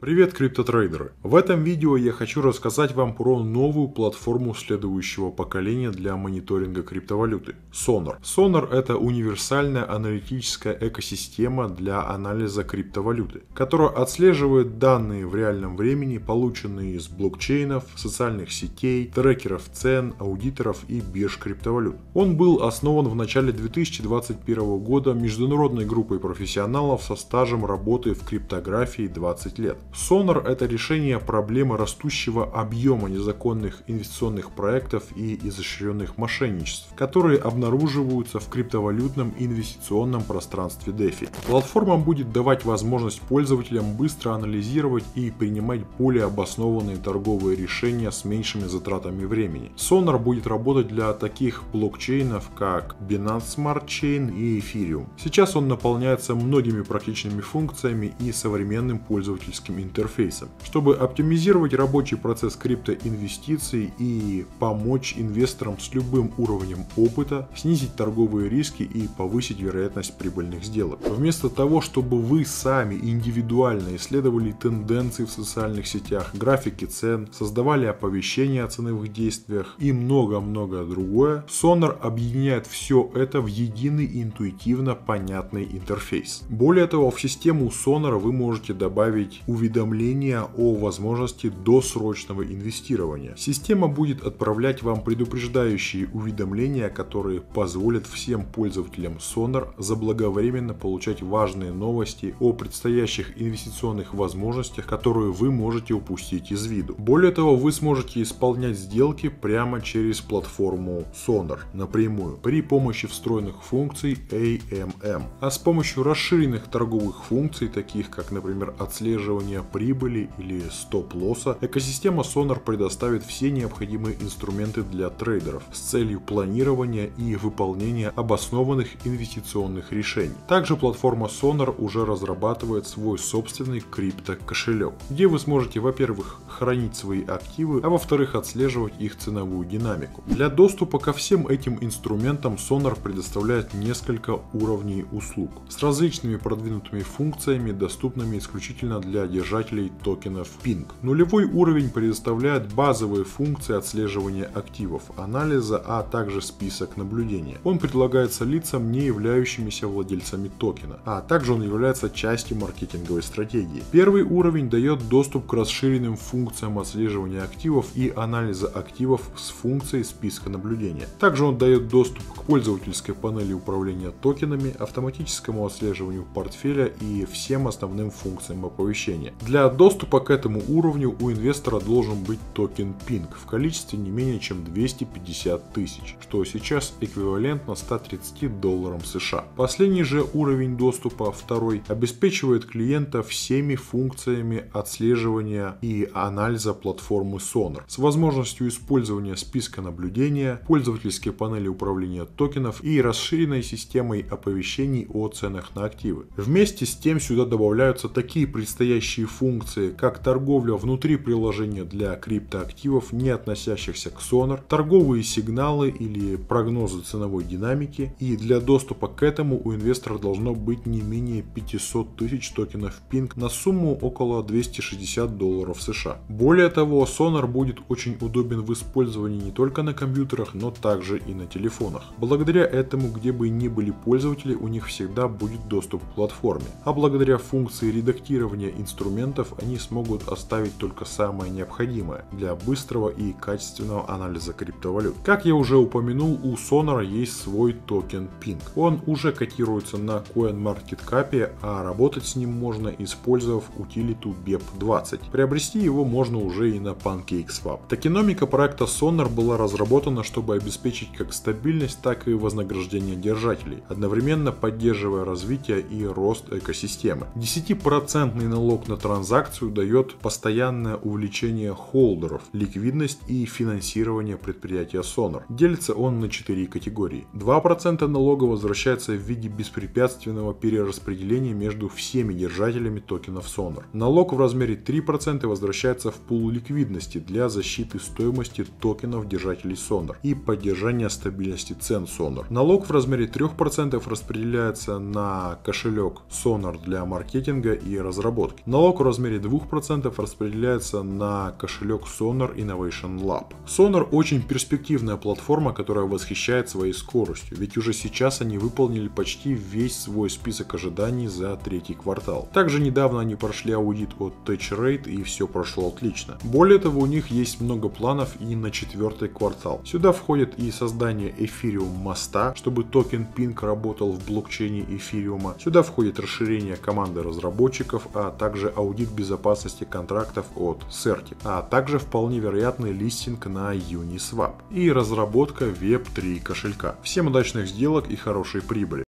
Привет, криптотрейдеры! В этом видео я хочу рассказать вам про новую платформу следующего поколения для мониторинга криптовалюты – Sonar. Sonar – это универсальная аналитическая экосистема для анализа криптовалюты, которая отслеживает данные в реальном времени, полученные из блокчейнов, социальных сетей, трекеров цен, аудиторов и бирж криптовалют. Он был основан в начале 2021 года международной группой профессионалов со стажем работы в криптографии 20 лет. Sonar – это решение проблемы растущего объема незаконных инвестиционных проектов и изощренных мошенничеств, которые обнаруживаются в криптовалютном инвестиционном пространстве DeFi. Платформа будет давать возможность пользователям быстро анализировать и принимать более обоснованные торговые решения с меньшими затратами времени. Sonar будет работать для таких блокчейнов, как Binance Smart Chain и Ethereum. Сейчас он наполняется многими практичными функциями и современным пользовательским интерфейсом, чтобы оптимизировать рабочий процесс криптоинвестиций и помочь инвесторам с любым уровнем опыта снизить торговые риски и повысить вероятность прибыльных сделок. Вместо того, чтобы вы сами индивидуально исследовали тенденции в социальных сетях, графики цен, создавали оповещения о ценовых действиях и много-много другое, Sonar объединяет все это в единый интуитивно понятный интерфейс. Более того, в систему Sonar вы можете добавить уведомления уведомления о возможности досрочного инвестирования. Система будет отправлять вам предупреждающие уведомления, которые позволят всем пользователям Sonar заблаговременно получать важные новости о предстоящих инвестиционных возможностях, которые вы можете упустить из виду. Более того, вы сможете исполнять сделки прямо через платформу Sonar напрямую при помощи встроенных функций AMM. А с помощью расширенных торговых функций, таких как, например, отслеживание снижения прибыли или стоп-лосса, экосистема Sonar предоставит все необходимые инструменты для трейдеров с целью планирования и выполнения обоснованных инвестиционных решений. Также платформа Sonar уже разрабатывает свой собственный крипто-кошелек, где вы сможете, во-первых, хранить свои активы, а во-вторых, отслеживать их ценовую динамику. Для доступа ко всем этим инструментам Sonar предоставляет несколько уровней услуг с различными продвинутыми функциями, доступными исключительно для держателей держателей токенов PING. Нулевой уровень предоставляет базовые функции отслеживания активов, анализа, а также список наблюдения. Он предлагается лицам, не являющимися владельцами токена, а также он является частью маркетинговой стратегии. Первый уровень дает доступ к расширенным функциям отслеживания активов и анализа активов с функцией списка наблюдения. Также он дает доступ к пользовательской панели управления токенами, автоматическому отслеживанию портфеля и всем основным функциям оповещения. Для доступа к этому уровню у инвестора должен быть токен PING в количестве не менее чем 250 тысяч, что сейчас эквивалентно 130 долларам США. Последний же уровень доступа, второй, обеспечивает клиента всеми функциями отслеживания и анализа платформы Sonar с возможностью использования списка наблюдения, пользовательской панели управления токенов и расширенной системой оповещений о ценах на активы. Вместе с тем сюда добавляются такие предстоящие функции, как торговля внутри приложения для криптоактивов, не относящихся к Sonar, торговые сигналы или прогнозы ценовой динамики, и для доступа к этому у инвестора должно быть не менее 500 тысяч токенов PING на сумму около 260 долларов США. Более того, Sonar будет очень удобен в использовании не только на компьютерах, но также и на телефонах. Благодаря этому, где бы ни были пользователи, у них всегда будет доступ к платформе. А благодаря функции редактирования инструментов инструментов они смогут оставить только самое необходимое для быстрого и качественного анализа криптовалют. Как я уже упомянул, у Sonar есть свой токен Ping. Он уже котируется на CoinMarketCap, а работать с ним можно, использовав утилиту BEP20. Приобрести его можно уже и на PancakeSwap. Токеномика проекта Sonar была разработана, чтобы обеспечить как стабильность, так и вознаграждение держателей, одновременно поддерживая развитие и рост экосистемы. 10% налог на транзакцию дает постоянное увеличение холдеров, ликвидность и финансирование предприятия Sonar. Делится он на 4 категории. 2% налога возвращается в виде беспрепятственного перераспределения между всеми держателями токенов Sonar. Налог в размере 3% возвращается в пул ликвидности для защиты стоимости токенов держателей Sonar и поддержания стабильности цен Sonar. Налог в размере 3% распределяется на кошелек Sonar для маркетинга и разработки. Налог Залог в размере 2% распределяется на кошелек Sonar Innovation Lab. Sonar очень перспективная платформа, которая восхищает своей скоростью, ведь уже сейчас они выполнили почти весь свой список ожиданий за третий квартал. Также недавно они прошли аудит от TouchRate и все прошло отлично. Более того, у них есть много планов и на четвертый квартал. Сюда входит и создание Ethereum моста, чтобы токен Pink работал в блокчейне эфириума. Сюда входит расширение команды разработчиков, а также аудит безопасности контрактов от Certi, а также вполне вероятный листинг на Uniswap и разработка Web3 кошелька. Всем удачных сделок и хорошей прибыли!